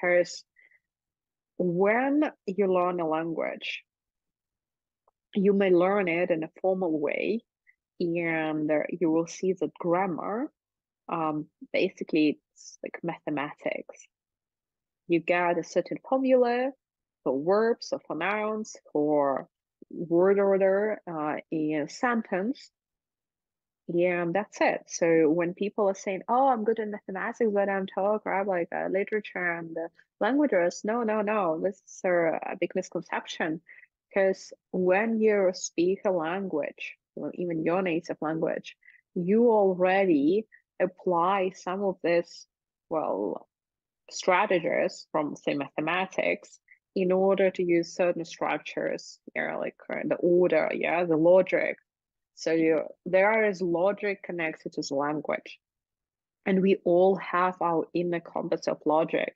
because when you learn a language, you may learn it in a formal way, and you will see that grammar, um, basically, it's like mathematics. You get a certain formula for verbs or for nouns, for word order uh, in a sentence, yeah, that's it. So when people are saying, "Oh, I'm good in mathematics, but I'm talk or like uh, literature and uh, languages," no, no, no, this is a big misconception. Because when you speak a language, even your native language, you already apply some of this, well, strategies from say mathematics in order to use certain structures, yeah, like uh, the order, yeah, the logic so you, there is logic connected to language. And we all have our inner compass of logic.